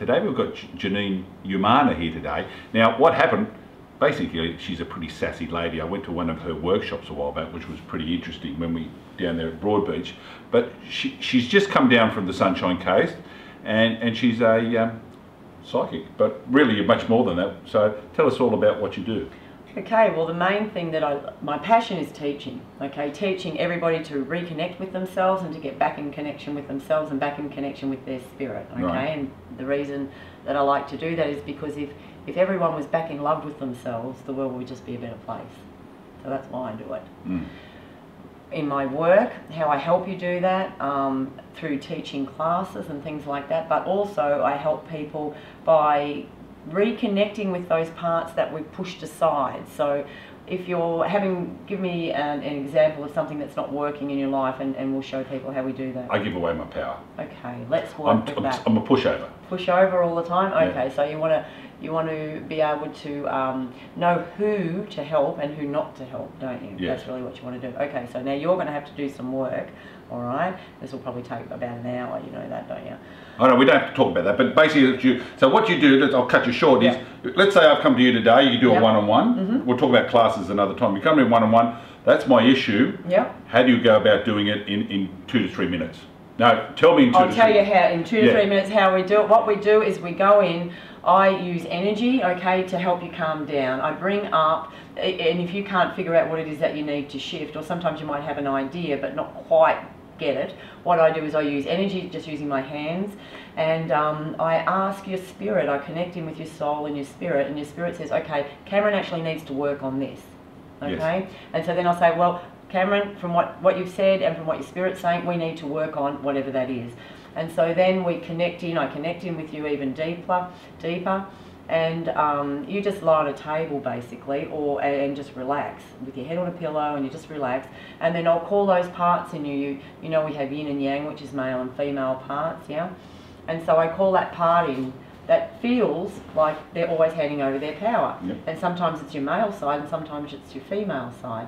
today we've got Jannine Umana here today. Now, what happened? Basically, she's a pretty sassy lady. I went to one of her workshops a while back, which was pretty interesting when we down there at Broadbeach. But she, she's just come down from the Sunshine Coast, and and she's a um, psychic, but really much more than that. So tell us all about what you do. Okay, well the main thing that I, my passion is teaching, okay, teaching everybody to reconnect with themselves and to get back in connection with themselves and back in connection with their spirit, okay, right. and the reason that I like to do that is because if, if everyone was back in love with themselves, the world would just be a better place. So that's why I do it. Mm. In my work, how I help you do that, um, through teaching classes and things like that, but also I help people by reconnecting with those parts that we've pushed aside. So if you're having, give me an, an, example of something that's not working in your life and, and we'll show people how we do that. I give away my power. Okay, let's work I'm, with I'm, that. I'm a pushover. Pushover all the time? Okay, yeah. so you want to you want to be able to um, know who to help and who not to help, don't you? Yes. That's really what you want to do. Okay, so now you're going to have to do some work, all right? This will probably take about an hour, you know that, don't you? Oh, I know we don't have to talk about that, but basically, you, so what you do, I'll cut you short, is let's say I've come to you today, you do a one on one. We'll talk about classes another time. You come in one on one, that's my issue. Yeah. How do you go about doing it in, in two to three minutes? No, tell me in 2 I'll to tell three. you how in two to three minutes how we do it. What we do is we go in. I use energy, okay, to help you calm down. I bring up, and if you can't figure out what it is that you need to shift, or sometimes you might have an idea but not quite get it, what I do is I use energy, just using my hands, and um, I ask your spirit, I connect in with your soul and your spirit, and your spirit says, okay, Cameron actually needs to work on this. Okay? Yes. And so then I'll say, well, Cameron, from what, what you've said and from what your spirit's saying, we need to work on whatever that is. And so then we connect in, I connect in with you even deeper, deeper, and um, you just lie on a table basically, or and just relax with your head on a pillow, and you just relax. And then I'll call those parts in you. You, you know we have yin and yang, which is male and female parts, yeah. And so I call that part in that feels like they're always handing over their power. Yep. And sometimes it's your male side, and sometimes it's your female side.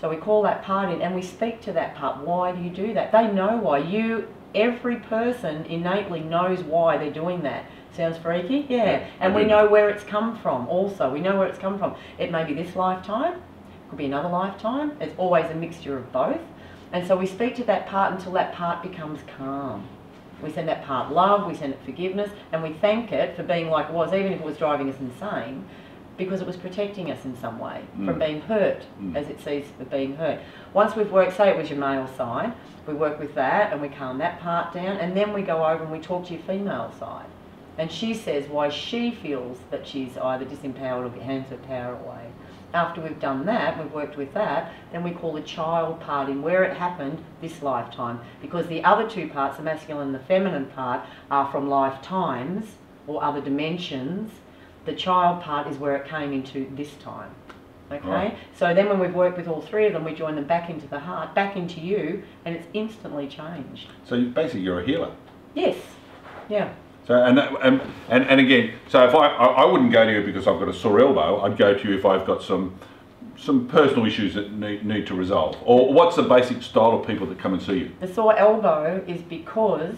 So we call that part in, and we speak to that part. Why do you do that? They know why. You, every person innately knows why they're doing that Sounds freaky? Yeah. yeah and we know where it's come from also. We know where it's come from. It may be this lifetime, could be another lifetime. It's always a mixture of both. And so we speak to that part until that part becomes calm. We send that part love, we send it forgiveness, and we thank it for being like it was, even if it was driving us insane, because it was protecting us in some way mm. from being hurt, mm. as it sees being hurt. Once we've worked, say it was your male side, we work with that and we calm that part down, and then we go over and we talk to your female side. And she says why she feels that she's either disempowered or hands her power away. After we've done that, we've worked with that, then we call the child part in where it happened this lifetime. Because the other two parts, the masculine and the feminine part, are from lifetimes or other dimensions. The child part is where it came into this time. Okay? Right. So then when we've worked with all three of them, we join them back into the heart, back into you, and it's instantly changed. So basically you're a healer? Yes. Yeah. So and, and um, and and again, so if I I wouldn't go to you because I've got a sore elbow, I'd go to you if I've got some some personal issues that need, need to resolve. Or what's the basic style of people that come and see you? The sore elbow is because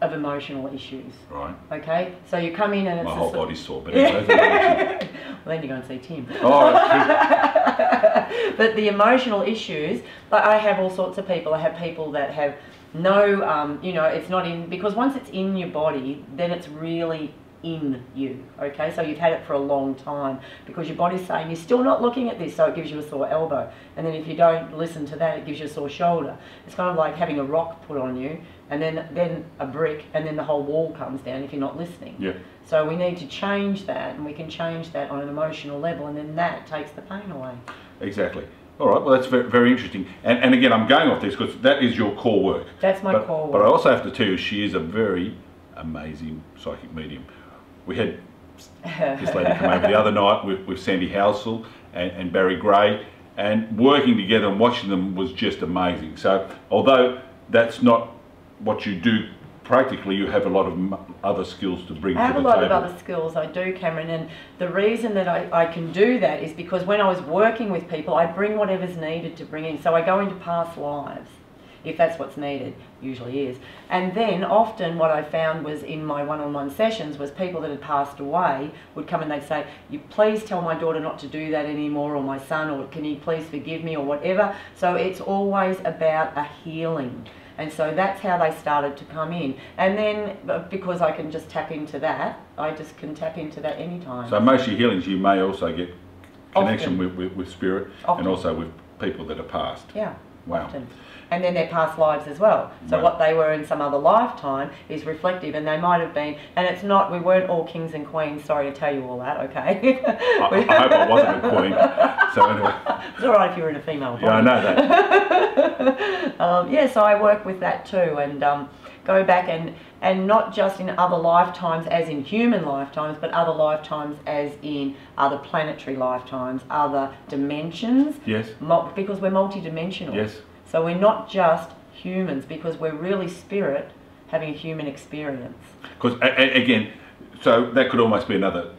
of emotional issues. Right. Okay. So you come in and it's my whole body's sore, but anyway, well, then you go and see Tim. Oh, but the emotional issues, like I have all sorts of people. I have people that have no, um, you know, it's not in, because once it's in your body, then it's really in you, okay? So you've had it for a long time because your body's saying you're still not looking at this, so it gives you a sore elbow. And then if you don't listen to that, it gives you a sore shoulder. It's kind of like having a rock put on you and then, then a brick and then the whole wall comes down if you're not listening. Yeah. So we need to change that and we can change that on an emotional level and then that takes the pain away. Exactly. All right, well, that's very, very interesting. And, and again, I'm going off this because that is your core work. That's my but, core work. But I also have to tell you, she is a very amazing psychic medium. We had this lady come over the other night with, with Sandy Housel and, and Barry Gray, and working together and watching them was just amazing. So, although that's not what you do practically you have a lot of other skills to bring I have a lot of other skills, I do, Cameron, and the reason that I, I can do that is because when I was working with people, I bring whatever's needed to bring in. So I go into past lives. If that's what's needed, usually is. And then often what I found was in my one-on-one sessions was people that had passed away would come and they'd say, "You please tell my daughter not to do that anymore, or my son, or can you please forgive me, or whatever." So it's always about a healing. And so that's how they started to come in. And then because I can just tap into that, I just can tap into that anytime. So most of your healings, you may also get connection with, with, with spirit Often. and also with people that are passed. Yeah. Wow. Often. And then their past lives as well. So Right. what they were in some other lifetime is reflective, and they might have been. And it's not. We weren't all kings and queens. Sorry to tell you all that. Okay. I, I hope I wasn't a queen. So anyway, it's all right if you're in a female. yeah, I know that. um, yeah, so I work with that too, and um, go back and and not just in other lifetimes, as in human lifetimes, but other lifetimes, as in other planetary lifetimes, other dimensions. Yes. Because we're multidimensional. Yes. So we're not just humans, because we're really spirit having a human experience. Because again, so that could almost be another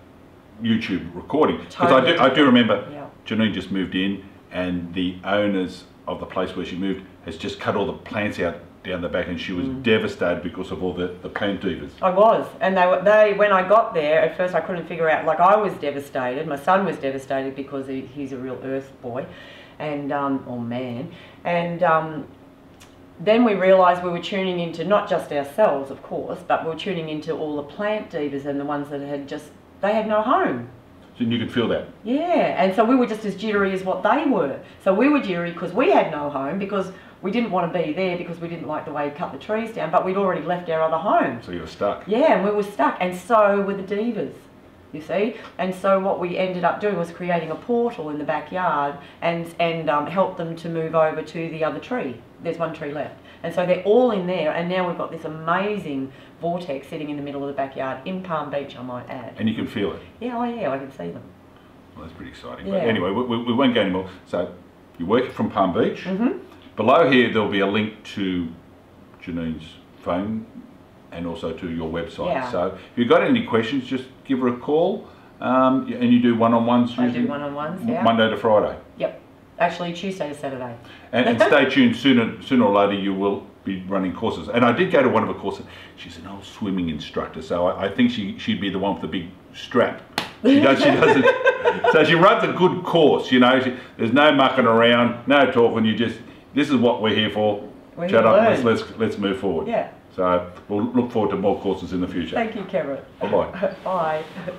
YouTube recording. Because I do, I do remember Yeah. Jannine just moved in, and the owners of the place where she moved has just cut all the plants out down the back, and she was Mm. devastated because of all the, the plant devas. I was, and they were they when I got there at first I couldn't figure out. Like I was devastated. My son was devastated because he, he's a real Earth boy, and um, or man, and um, then we realised we were tuning into not just ourselves, of course, but we were tuning into all the plant devas and the ones that had just they had no home. So you could feel that. Yeah, and so we were just as jittery as what they were. So we were jittery because we had no home because we didn't want to be there because we didn't like the way he cut the trees down, but we'd already left our other home. So you were stuck. Yeah, and we were stuck, and so were the devas, you see. And so what we ended up doing was creating a portal in the backyard and and um, help them to move over to the other tree. There's one tree left, and so they're all in there. And now we've got this amazing vortex sitting in the middle of the backyard in Palm Beach, I might add. And you can feel it. Yeah, oh yeah, I can see them. Well, that's pretty exciting. Yeah. But anyway, we, we, we won't go anymore. So you're working from Palm Beach. Mm -hmm. Below here, there'll be a link to Jannine's phone and also to your website. Yeah. So if you've got any questions, just give her a call. Um, and you do one-on-ones I usually do one-on-ones. Yeah. Monday to Friday. Yep. Actually, Tuesday to Saturday. And, and stay tuned. Sooner, sooner or later, you will be running courses. And I did go to one of her courses. She's an old swimming instructor, so I, I think she she'd be the one with the big strap. She does. She doesn't. so she runs a good course. You know, she, there's no mucking around, no talking. You just this is what we're here for. We're Shut up. Let's, let's let's move forward. Yeah. So we'll look forward to more courses in the future. Thank you, Karen. Bye bye. Bye.